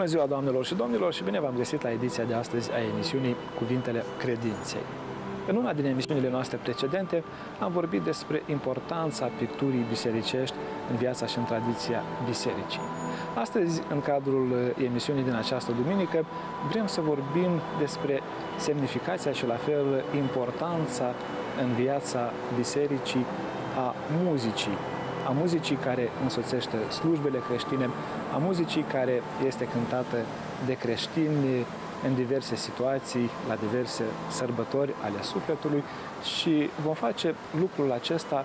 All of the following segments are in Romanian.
Bună ziua, doamnelor și domnilor, și bine v-am găsit la ediția de astăzi a emisiunii Cuvintele Credinței. În una din emisiunile noastre precedente am vorbit despre importanța picturii bisericești în viața și în tradiția bisericii. Astăzi, în cadrul emisiunii din această duminică, vrem să vorbim despre semnificația și la fel importanța în viața bisericii a muzicii, a muzicii care însoțește slujbele creștine, a muzicii care este cântată de creștini în diverse situații, la diverse sărbători ale sufletului și vom face lucrul acesta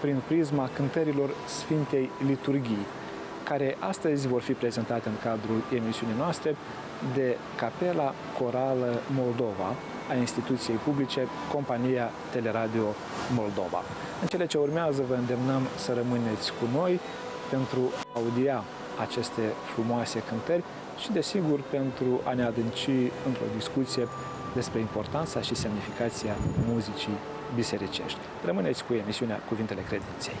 prin prisma cântărilor Sfintei Liturghii, care astăzi vor fi prezentate în cadrul emisiunii noastre de Capela Corală Moldova a instituției publice Compania Teleradio Moldova. În cele ce urmează vă îndemnăm să rămâneți cu noi pentru a audia aceste frumoase cântări și, desigur, pentru a ne adânci într-o discuție despre importanța și semnificația muzicii bisericești. Rămâneți cu emisiunea Cuvintele Credinței.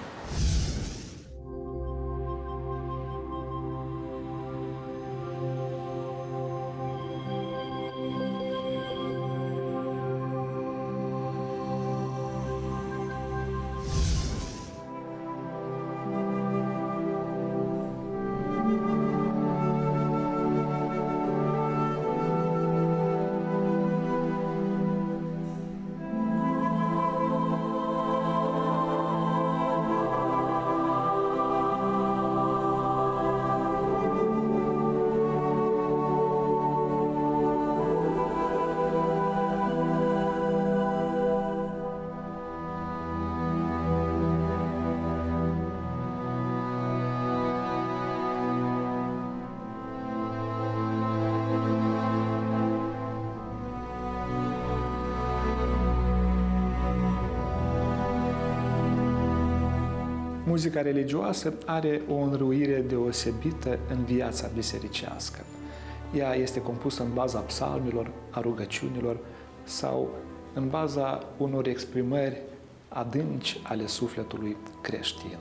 Muzica religioasă are o înruire deosebită în viața bisericească. Ea este compusă în baza psalmilor, a rugăciunilor sau în baza unor exprimări adânci ale sufletului creștin.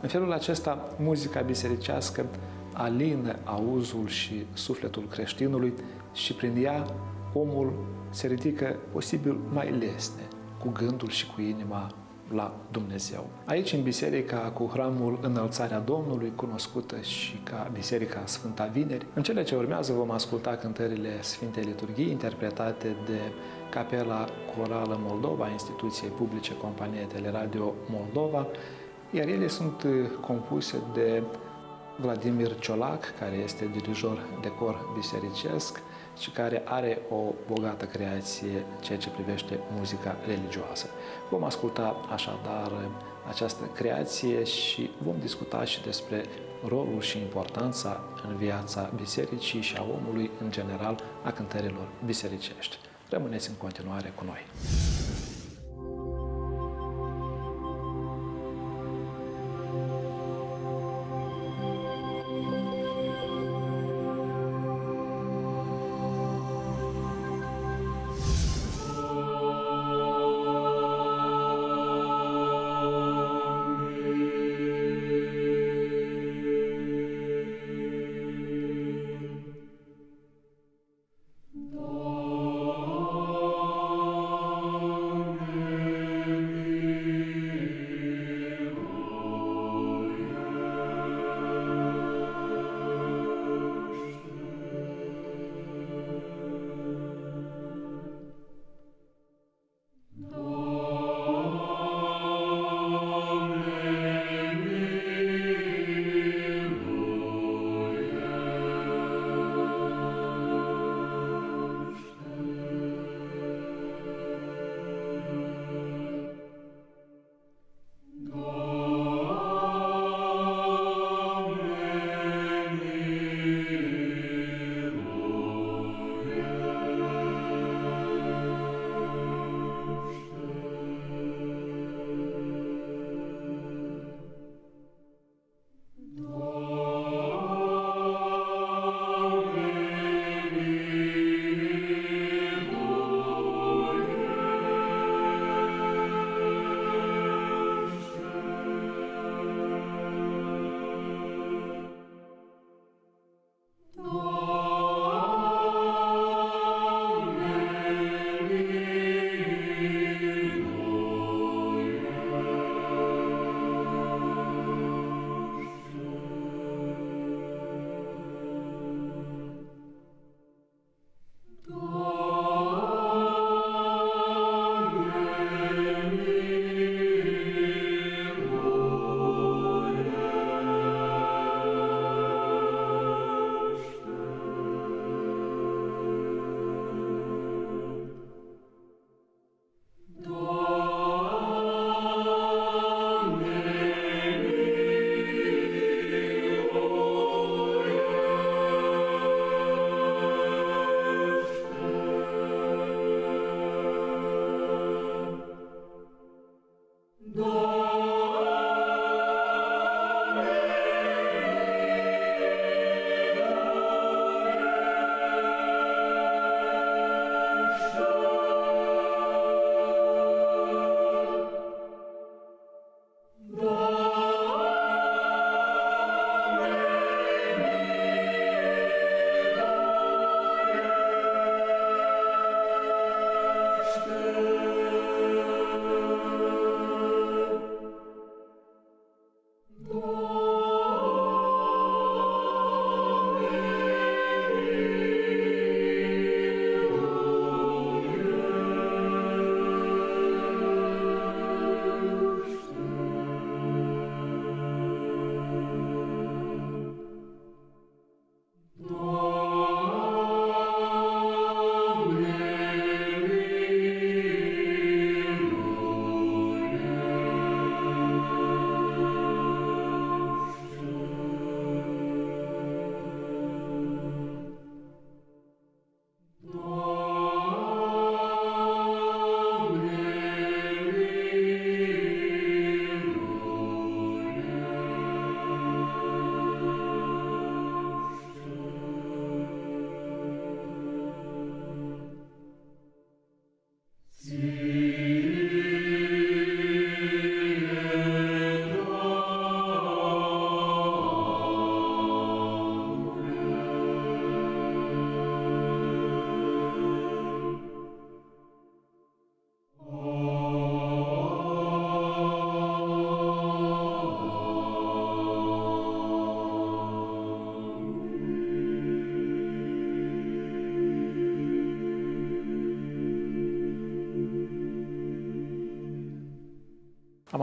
În felul acesta, muzica bisericească alină auzul și sufletul creștinului și prin ea omul se ridică posibil mai lesne, cu gândul și cu inima la Dumnezeu. Aici, în biserica cu hramul Înălțarea Domnului, cunoscută și ca Biserica Sfânta Vineri, în cele ce urmează vom asculta cântările Sfintei Liturghii interpretate de Capela Corală Moldova, instituției publice Companie Teleradio Moldova, iar ele sunt compuse de Vladimir Ciolac, care este dirijor de cor bisericesc, și care are o bogată creație ceea ce privește muzica religioasă. Vom asculta așadar această creație și vom discuta și despre rolul și importanța în viața bisericii și a omului în general a cântărilor bisericești. Rămâneți în continuare cu noi!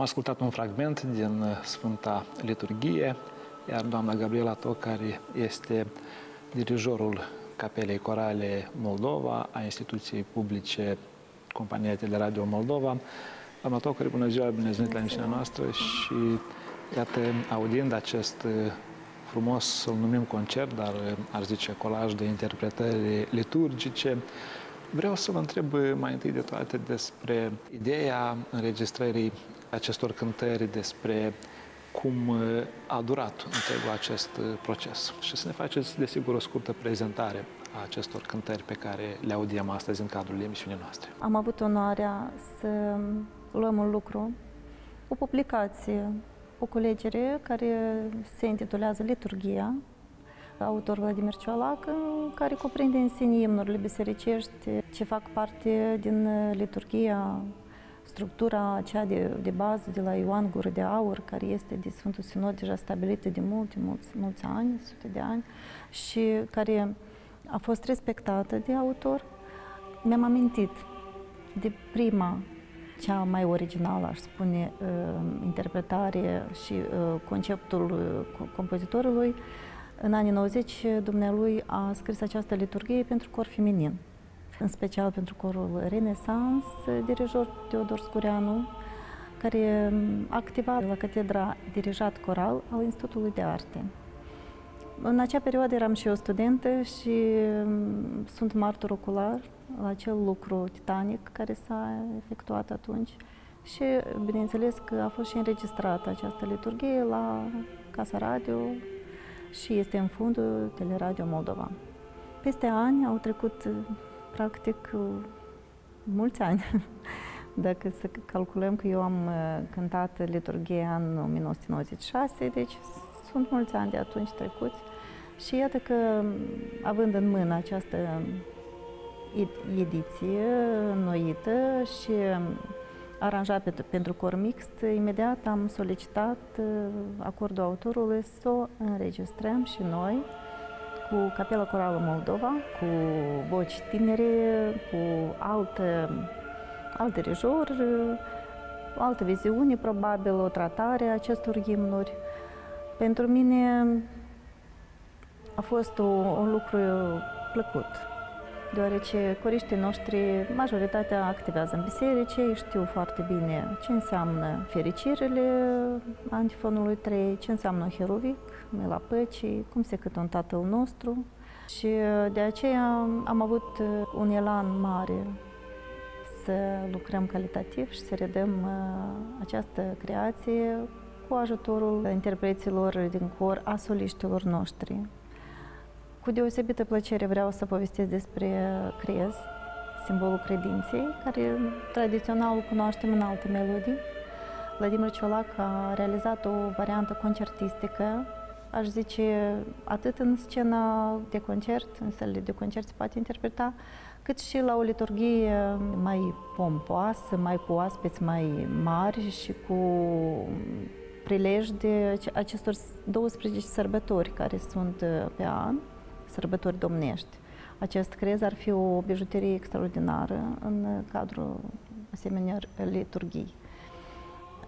Ascultat un fragment din Sfânta Liturghie, iar doamna Gabriela Toc, care este dirijorul Capelei Corale Moldova, a instituției publice Compania Radio Moldova. Doamna Tocări, bună ziua, bine ați venit la emisiunea noastră și iată, audind acest frumos, să-l numim concert, dar ar zice colaj de interpretări liturgice, vreau să vă întreb mai întâi de toate despre ideea înregistrării acestor cântări, despre cum uh, a durat întregul acest uh, proces și să ne faceți, desigur, o scurtă prezentare a acestor cântări pe care le audiem astăzi în cadrul emisiunii noastre. Am avut onoarea să luăm un lucru, o publicație, o culegere care se intitulează Liturgia, autor Vladimir Ciolac, care cuprinde în sine imnurile bisericești ce fac parte din liturgia structura aceea de, de bază de la Ioan Gură de Aur, care este de Sfântul Sinod deja stabilită de multe, mulți, mulți ani, sute de ani, și care a fost respectată de autor, mi-am amintit de prima, cea mai originală, aș spune, uh, interpretare și uh, conceptul uh, compozitorului. În anii 90, dumnealui a scris această liturghie pentru cor feminin în special pentru corul Renesans, dirijor Teodor Scureanu, care a activat la catedra dirijat coral al Institutului de Arte. În acea perioadă eram și eu studentă și mm, sunt martor ocular la acel lucru titanic care s-a efectuat atunci și bineînțeles că a fost și înregistrată această liturghie la Casa Radio și este în fundul Teleradio Moldova. Peste ani au trecut practic mulți ani. Dacă să calculăm că eu am uh, cântat liturghia în 1996, deci sunt mulți ani de atunci trecuți. Și iată că, având în mână această ediție înnoită și aranjat pentru cor mixt, imediat am solicitat uh, acordul autorului să o înregistrăm și noi cu Capela Corală Moldova, cu voci tinere, cu alte, alte rijori, altă viziune, probabil, o tratare a acestor imnuri. Pentru mine a fost o, un lucru plăcut, deoarece coriștii noștri, majoritatea activează în biserici, ei știu foarte bine ce înseamnă fericirile antifonului 3, ce înseamnă herovic, mila păcii, cum se cât un Tatăl nostru. Și de aceea am avut un elan mare să lucrăm calitativ și să redăm această creație cu ajutorul interpreților din cor, a soliștilor noștri. Cu deosebită plăcere vreau să povestesc despre crez, simbolul credinței, care tradițional îl cunoaștem în alte melodii. Vladimir Ciolac a realizat o variantă concertistică, aș zice, atât în scena de concert, în sălile de concert se poate interpreta, cât și la o liturghie mai pompoasă, mai cu aspeți mai mari și cu prilej de acestor 12 sărbători care sunt pe an sărbători domnești. Acest crez ar fi o bijuterie extraordinară în cadrul asemenea liturghii.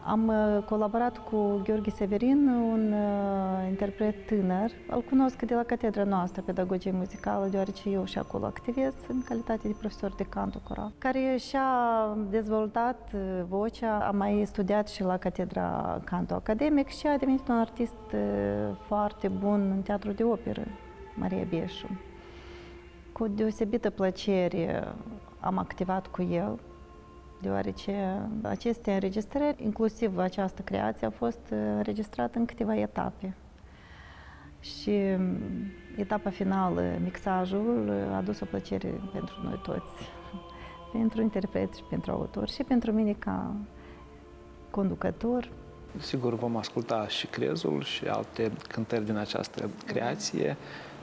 Am uh, colaborat cu Gheorghe Severin, un uh, interpret tânăr. Îl cunosc de la catedra noastră pedagogie muzicală, deoarece eu și acolo activez în calitate de profesor de canto coral, care și-a dezvoltat uh, vocea, a mai studiat și la catedra canto academic și a devenit un artist foarte bun în teatru de operă. Maria Bieșu. Cu deosebită plăcere am activat cu el, deoarece aceste înregistrări, inclusiv această creație, a fost înregistrată în câteva etape. Și etapa finală, mixajul, a adus o plăcere pentru noi toți, pentru interpret și pentru autor și pentru mine ca conducător. Sigur, vom asculta și crezul și alte cântări din această creație.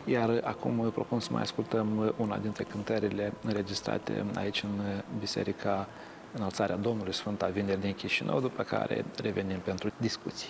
Iar acum propun să mai ascultăm una dintre cântările înregistrate aici în Biserica Înălțarea Domnului Sfânta Vineri din Chișinău, după care revenim pentru discuții.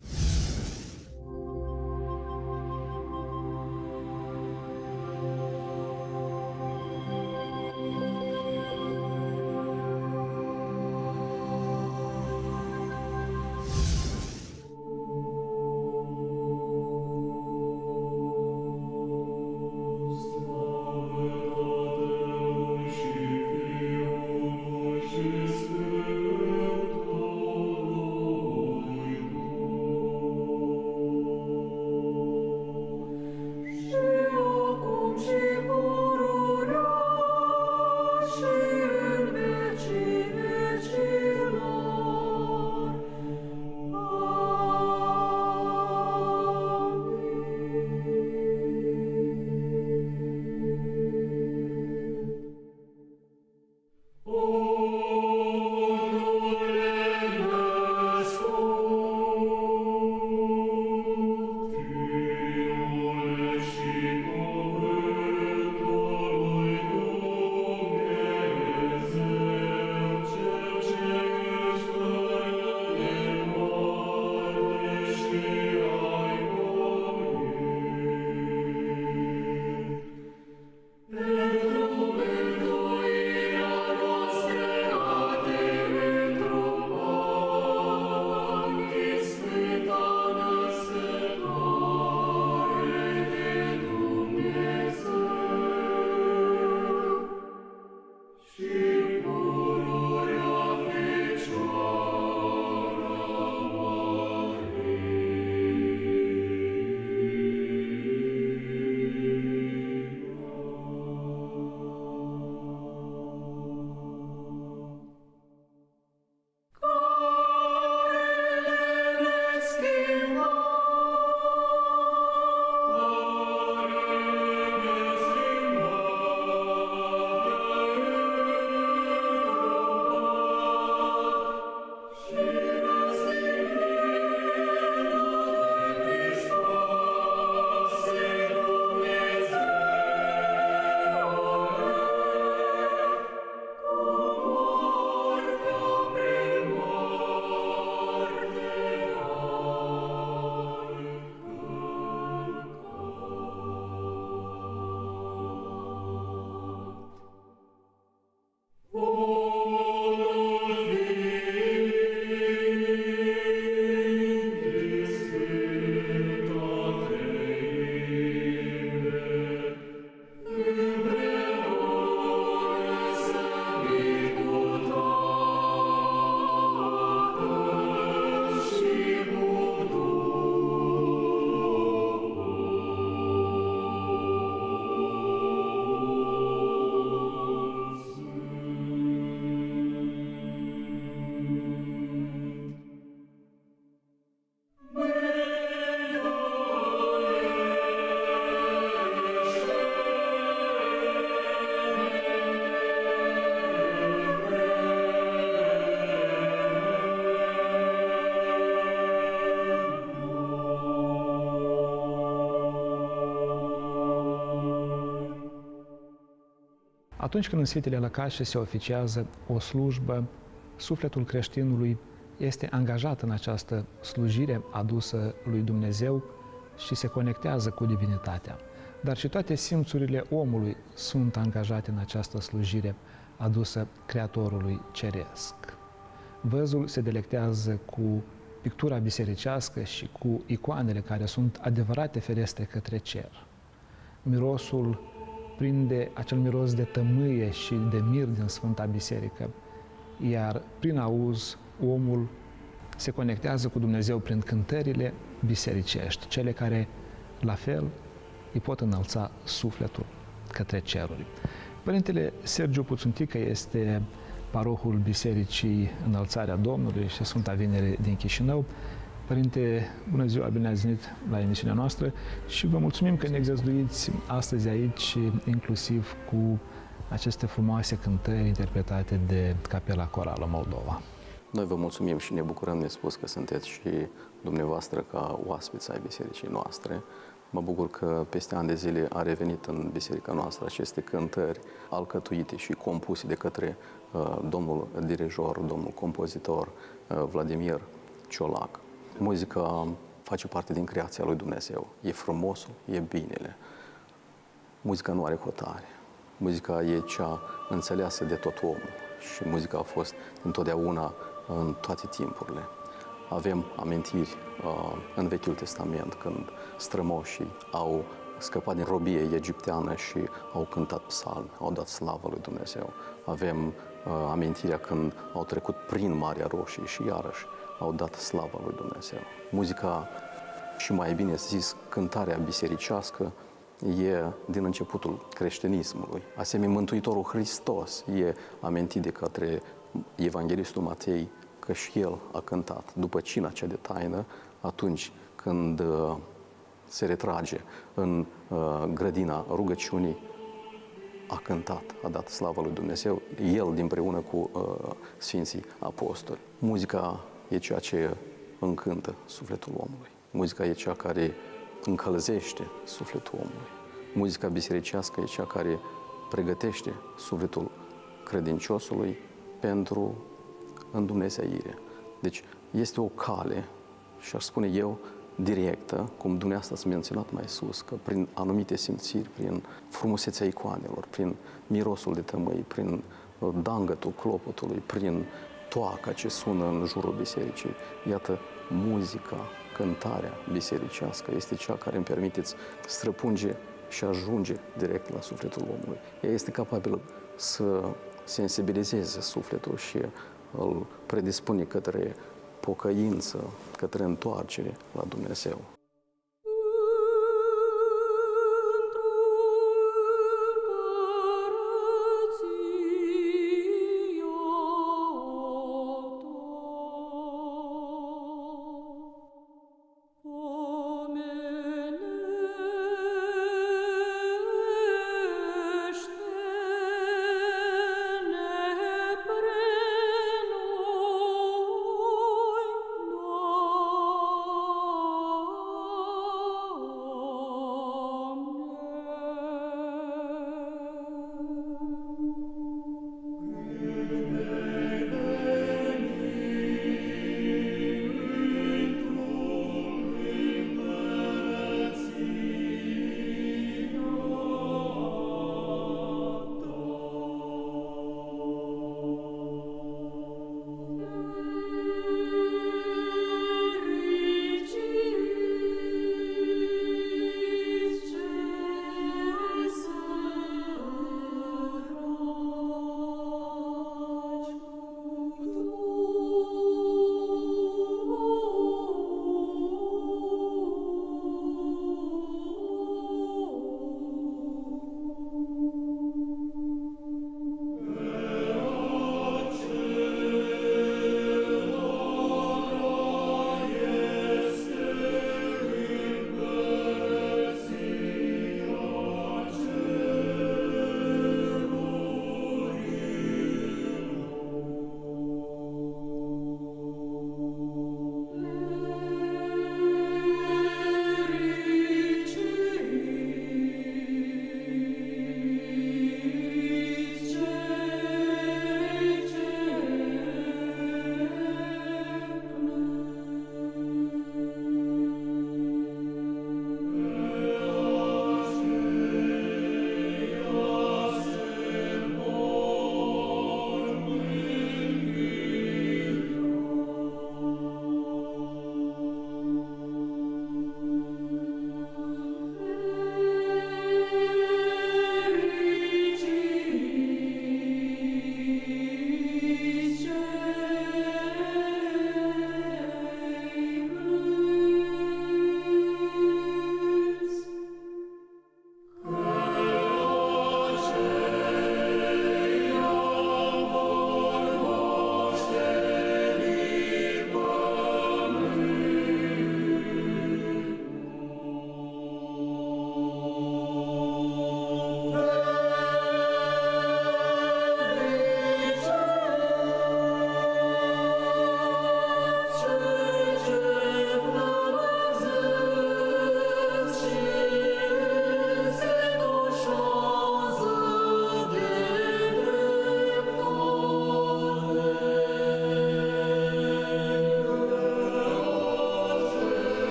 Atunci când în Sfintele Lăcașe se oficiază o slujbă, sufletul creștinului este angajat în această slujire adusă lui Dumnezeu și se conectează cu divinitatea. Dar și toate simțurile omului sunt angajate în această slujire adusă Creatorului Ceresc. Văzul se delectează cu pictura bisericească și cu icoanele care sunt adevărate ferestre către cer. Mirosul prinde acel miros de tămâie și de mir din Sfânta Biserică, iar prin auz omul se conectează cu Dumnezeu prin cântările bisericești, cele care, la fel, îi pot înălța sufletul către ceruri. Părintele Sergiu Puțuntică este parohul Bisericii Înălțarea Domnului și Sfânta Vinere din Chișinău. Părinte, bună ziua, bine ați venit la emisiunea noastră și vă mulțumim că ne exăzduiți astăzi aici, inclusiv cu aceste frumoase cântări interpretate de Capela Corală Moldova. Noi vă mulțumim și ne bucurăm de spus că sunteți și dumneavoastră ca oaspeți ai bisericii noastre. Mă bucur că peste ani de zile a revenit în biserica noastră aceste cântări alcătuite și compuse de către uh, domnul dirijor, domnul compozitor uh, Vladimir Ciolac. Muzica face parte din creația lui Dumnezeu. E frumosul, e binele. Muzica nu are hotare. Muzica e cea înțeleasă de tot omul și muzica a fost întotdeauna în toate timpurile. Avem amintiri uh, în Vechiul Testament când strămoșii au scăpat din robie egipteană și au cântat psalmi, au dat slavă lui Dumnezeu. Avem uh, amintirea când au trecut prin Marea Roșie și iarăși au dat slavă lui Dumnezeu. Muzica și mai bine zis, cântarea bisericească e din începutul creștinismului. Asemenea, Mântuitorul Hristos e amintit de către Evanghelistul Matei că și el a cântat după cina cea de taină, atunci când uh, se retrage în uh, grădina rugăciunii, a cântat, a dat slavă lui Dumnezeu, el împreună cu uh, Sfinții Apostoli. Muzica e ceea ce încântă sufletul omului. Muzica e cea care încălzește sufletul omului. Muzica bisericească e cea care pregătește sufletul credinciosului pentru îndumnezeire. Deci este o cale, și aș spune eu, directă, cum dumneavoastră ați menționat mai sus, că prin anumite simțiri, prin frumusețea icoanelor, prin mirosul de tămâi, prin uh, dangătul clopotului, prin toaca ce sună în jurul bisericii. Iată, muzica, cântarea bisericească este cea care îmi permiteți străpunge și ajunge direct la sufletul omului. Ea este capabilă să sensibilizeze sufletul și îl predispune către pocăință, către întoarcere la Dumnezeu.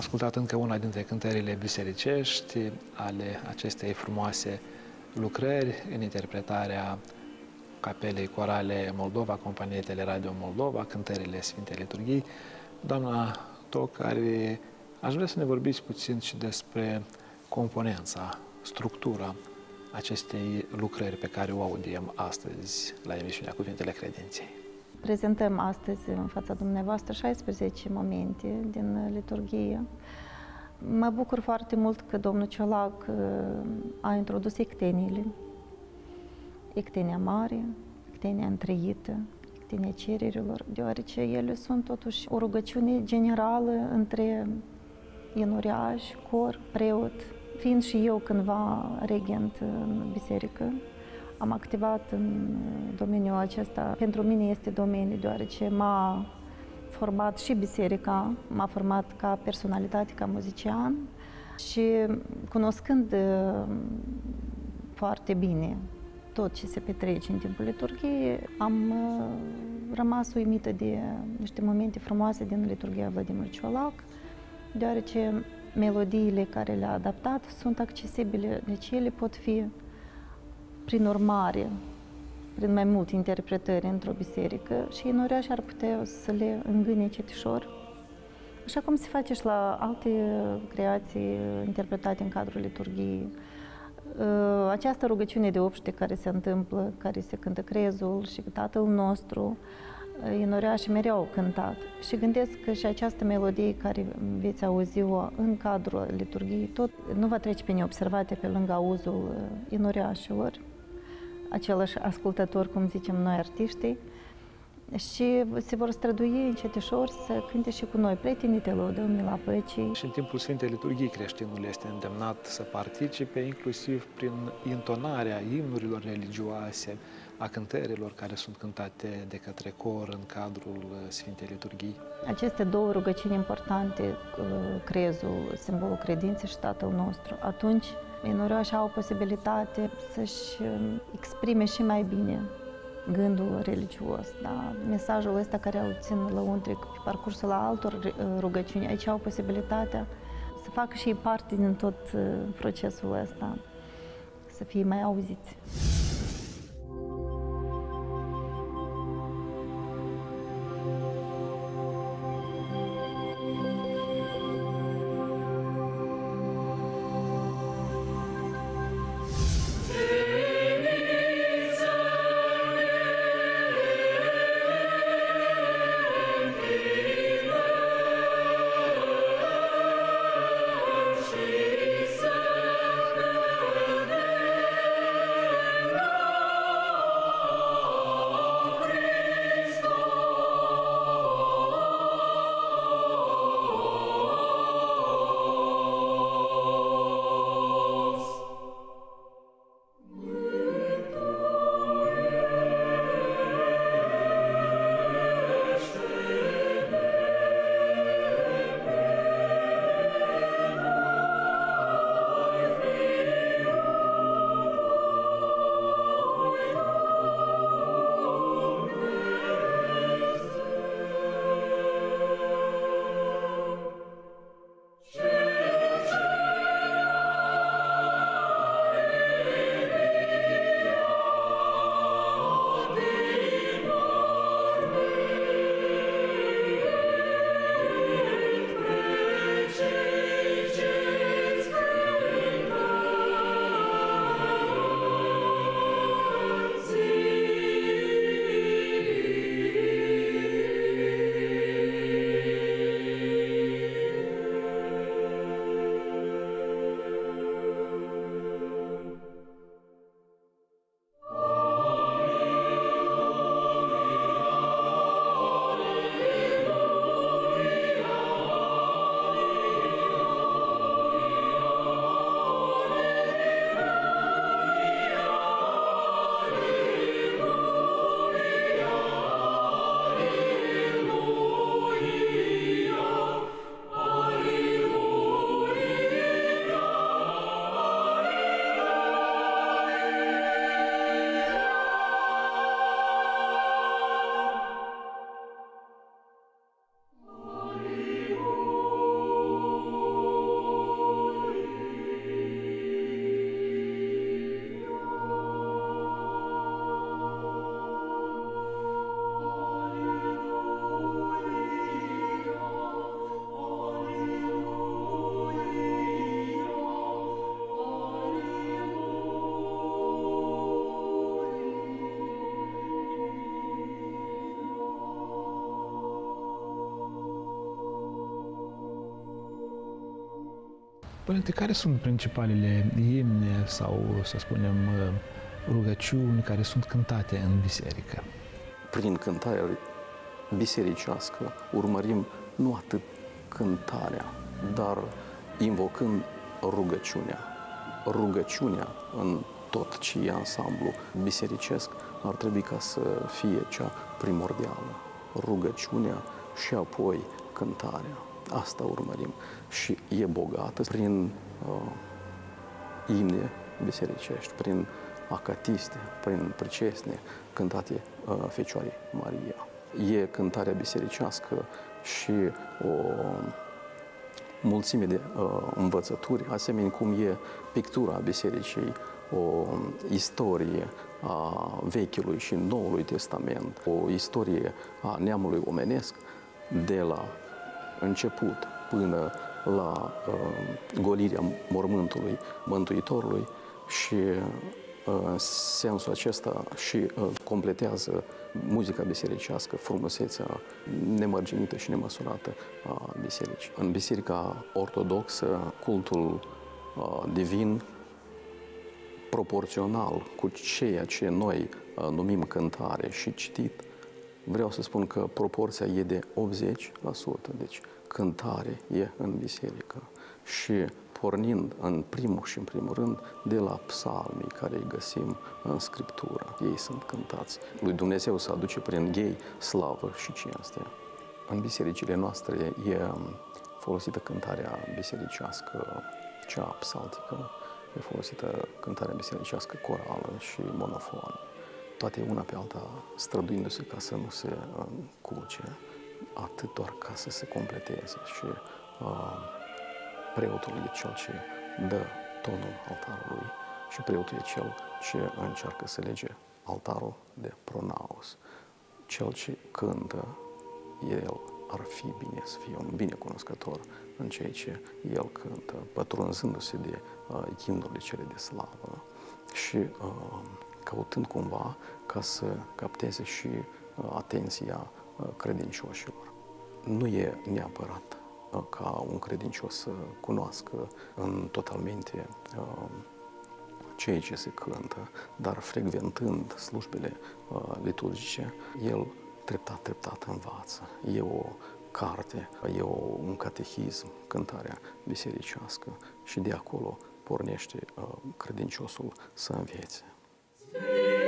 Ascultat încă una dintre cântările bisericești ale acestei frumoase lucrări în interpretarea Capelei Corale Moldova, companiei Teleradio Moldova, cântările Sfintei Liturghii. Doamna Toc, are, aș vrea să ne vorbiți puțin și despre componența, structura acestei lucrări pe care o audiem astăzi la emisiunea Cuvintele Credinței. Prezentăm astăzi în fața dumneavoastră 16 momente din liturghie. Mă bucur foarte mult că domnul Ciolac uh, a introdus ecteniile, ectenia mare, ectenia întreită, ectenia cererilor, deoarece ele sunt totuși o rugăciune generală între inuriaș, cor, preot. Fiind și eu cândva regent în biserică, am activat în domeniul acesta. Pentru mine este domeniu, deoarece m-a format și biserica, m-a format ca personalitate, ca muzician și cunoscând uh, foarte bine tot ce se petrece în timpul liturgiei, am uh, rămas uimită de niște momente frumoase din liturgia Vladimir Ciolac, deoarece melodiile care le-a adaptat sunt accesibile, deci ele pot fi prin urmare, prin mai multe interpretări într-o biserică și în oraș ar putea să le îngâne cetișor, așa cum se face și la alte creații interpretate în cadrul liturgiei. Ă, această rugăciune de obște care se întâmplă, care se cântă crezul și Tatăl nostru, în oraș mereu cântat. Și gândesc că și această melodie care veți auzi-o în cadrul liturgiei, tot nu va trece pe neobservate pe lângă auzul inoreașilor, același ascultător, cum zicem noi artiștii, și se vor strădui încetişor să cânte și cu noi. Prietenii te lăudăm, mila păcii. Și în timpul Sfintei Liturghii creștinul este îndemnat să participe, inclusiv prin intonarea imnurilor religioase, a cântărilor care sunt cântate de către cor în cadrul Sfintei Liturghii. Aceste două rugăciuni importante, uh, crezul, simbolul credinței și Tatăl nostru, atunci Minoroși au posibilitate să-și um, exprime și mai bine gândul religios, da? mesajul ăsta care îl țin la untric pe parcursul altor uh, rugăciuni. Aici au posibilitatea să facă și parte din tot uh, procesul ăsta, să fie mai auziți. Părinte, care sunt principalele imne sau, să spunem, rugăciuni care sunt cântate în biserică? Prin cântarea bisericească urmărim nu atât cântarea, dar invocând rugăciunea. Rugăciunea în tot ce e ansamblu bisericesc ar trebui ca să fie cea primordială. Rugăciunea și apoi cântarea. Asta urmărim. Și e bogată prin uh, imne bisericești, prin acatiste, prin pricesne cântate uh, Fecioarei Maria. E cântarea bisericească și o mulțime de uh, învățături, asemenea cum e pictura bisericii, o istorie a Vechiului și Noului Testament, o istorie a neamului omenesc de la început până la uh, golirea mormântului Mântuitorului și uh, sensul acesta și uh, completează muzica bisericească, frumusețea nemărginită și nemăsurată a bisericii. În biserica ortodoxă, cultul uh, divin proporțional cu ceea ce noi uh, numim cântare și citit, vreau să spun că proporția e de 80%, deci cântare e în biserică. Și pornind în primul și în primul rând de la psalmii care îi găsim în Scriptură. Ei sunt cântați. Lui Dumnezeu să aduce prin ei slavă și cinste. În bisericile noastre e folosită cântarea bisericească, cea psaltică, e folosită cântarea bisericească corală și monofonă. Toate una pe alta străduindu-se ca să nu se culce, atât doar ca să se completeze și uh, preotul e cel ce dă tonul altarului și preotul e cel ce încearcă să lege altarul de pronaos. Cel ce cântă, el ar fi bine să fie un binecunoscător în ceea ce el cântă, pătrunzându-se de uh, himnurile cele de slavă și uh, căutând cumva ca să capteze și uh, atenția uh, credincioșilor. Nu e neapărat uh, ca un credincios să cunoască în totalmente uh, ceea ce se cântă, dar frecventând slujbele uh, liturgice, el treptat, treptat învață. E o carte, e o, un catehism, cântarea bisericească și de acolo pornește uh, credinciosul să învețe. Spirit.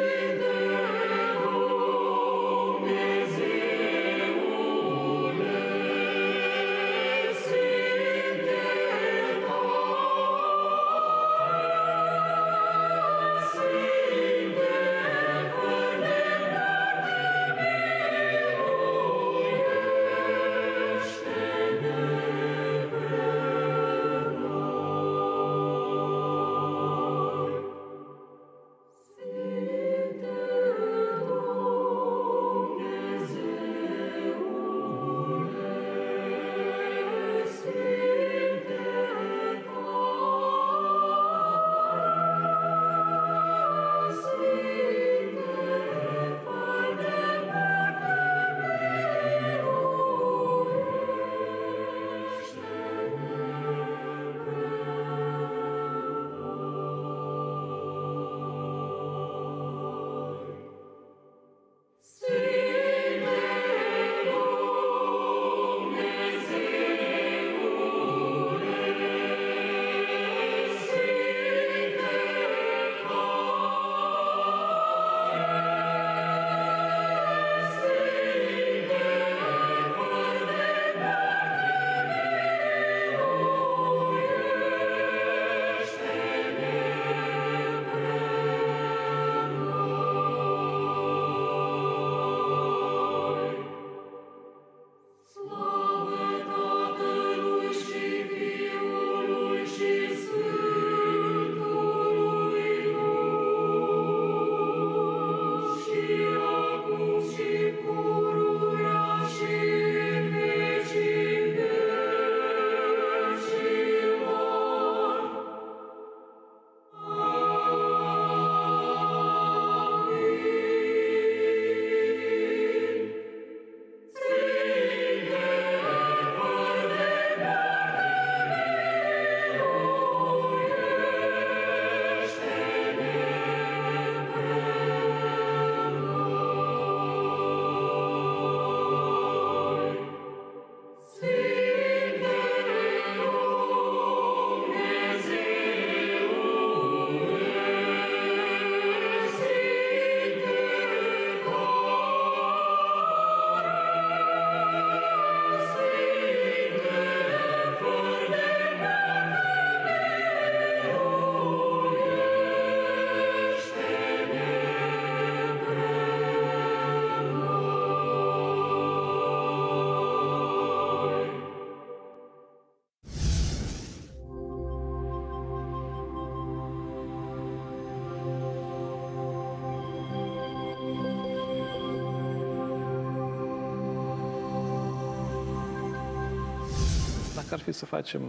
Ar fi să facem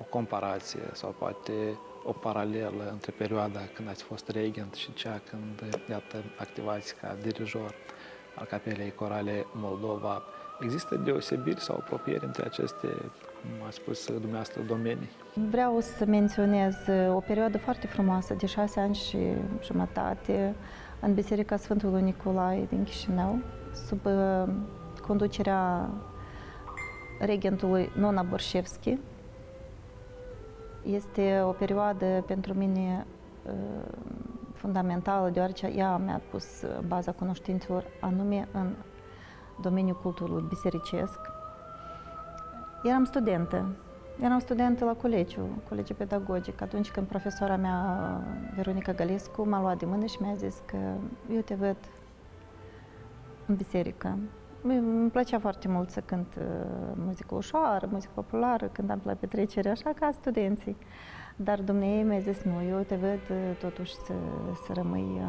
o comparație sau poate o paralelă între perioada când ați fost regent și cea când, iată, activați ca dirijor al Capelei Corale Moldova, există deosebiri sau apropieri între aceste, cum a spus dumneavoastră, domenii? Vreau să menționez o perioadă foarte frumoasă de șase ani și jumătate în Biserica Sfântului Nicolae din Chișinău, sub uh, conducerea regentului Nona Borșevski. Este o perioadă pentru mine uh, fundamentală, deoarece ea mi-a pus baza cunoștințelor anume în domeniul culturului bisericesc. Eram studentă. Eram studentă la colegiu, colegiu pedagogic, atunci când profesora mea, Veronica Galescu, m-a luat de mână și mi-a zis că eu te văd în biserică. Îmi plăcea foarte mult să cânt uh, muzică ușoară, muzică populară, cântam la petrecere, așa ca studenții. Dar dumneavoastră mi-a zis, nu, eu te văd uh, totuși să, să rămâi uh,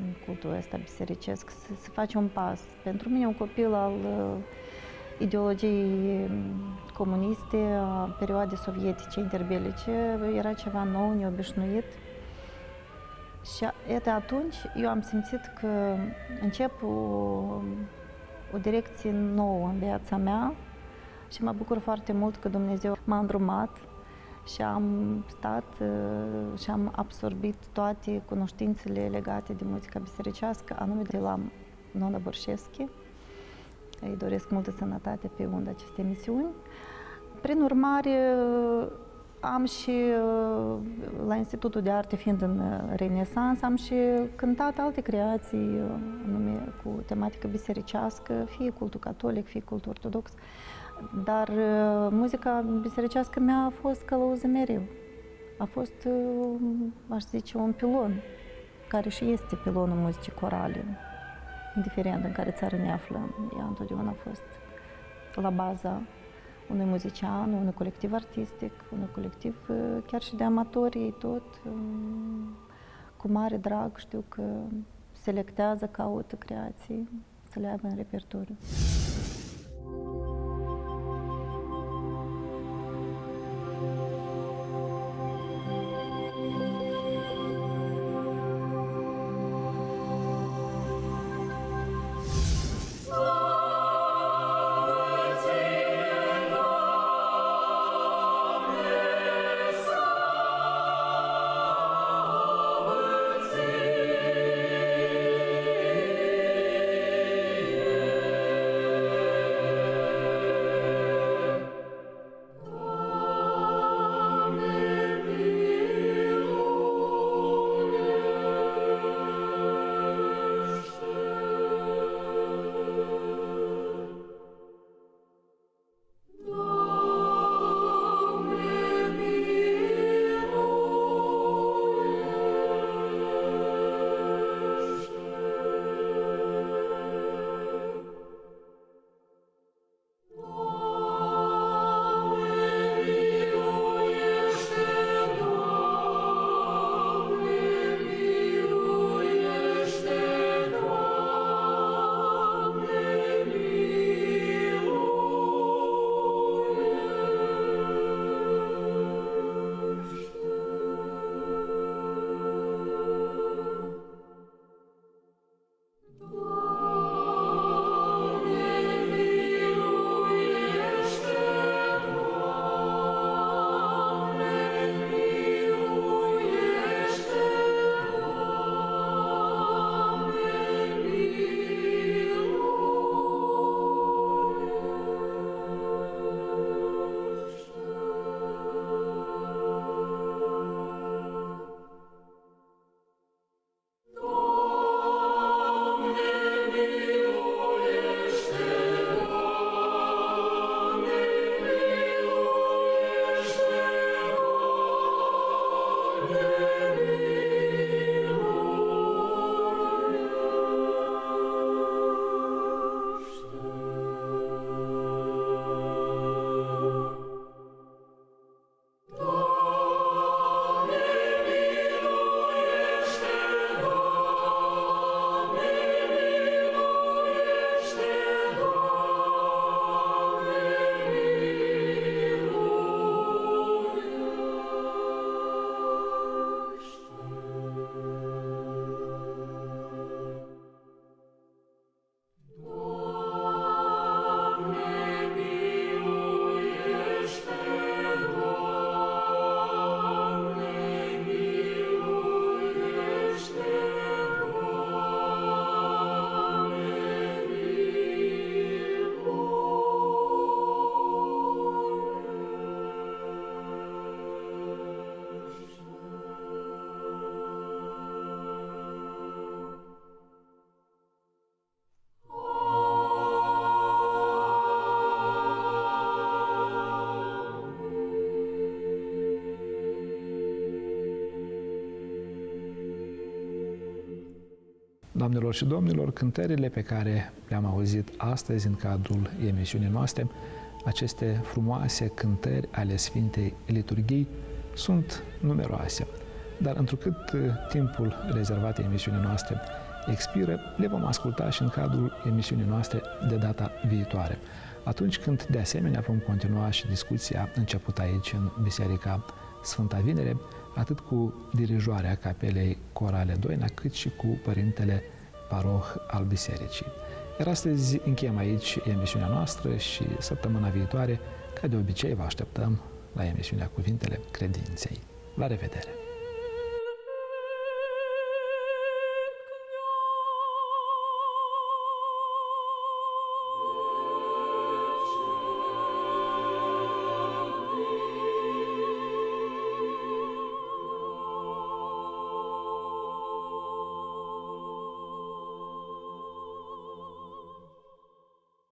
în cultul ăsta bisericesc, să, să faci un pas. Pentru mine, un copil al ideologiei comuniste, a perioadei sovietice interbelice, era ceva nou, neobișnuit. Și iată, atunci eu am simțit că încep o, o direcție nouă în viața mea și mă bucur foarte mult că Dumnezeu m-a îndrumat și am stat uh, și am absorbit toate cunoștințele legate de muzica bisericească, anume de la Nona Borșeschi. Îi doresc multă sănătate pe unda acestei emisiuni. Prin urmare, am și la Institutul de Arte, fiind în Renesans, am și cântat alte creații, anume cu tematică bisericească, fie cultul catolic, fie cultul ortodox. Dar muzica bisericească mea a fost călăuză mereu. A fost, aș zice, un pilon, care și este pilonul muzicii corale indiferent în care țară ne aflăm, ea întotdeauna a fost la baza unui muzician, unui colectiv artistic, unui colectiv uh, chiar și de amatori, ei tot um, cu mare drag știu că selectează, caută creații să le aibă în repertoriu. Doamnelor și domnilor, cântările pe care le-am auzit astăzi în cadrul emisiunii noastre, aceste frumoase cântări ale Sfintei Liturghii, sunt numeroase. Dar întrucât uh, timpul rezervat emisiunii noastre expiră, le vom asculta și în cadrul emisiunii noastre de data viitoare. Atunci când, de asemenea, vom continua și discuția începută aici în Biserica Sfânta Vinere, atât cu dirijoarea Capelei Corale Doina, cât și cu Părintele Paroh al Bisericii. Iar astăzi încheiem aici emisiunea noastră și săptămâna viitoare, ca de obicei, vă așteptăm la emisiunea Cuvintele Credinței. La revedere!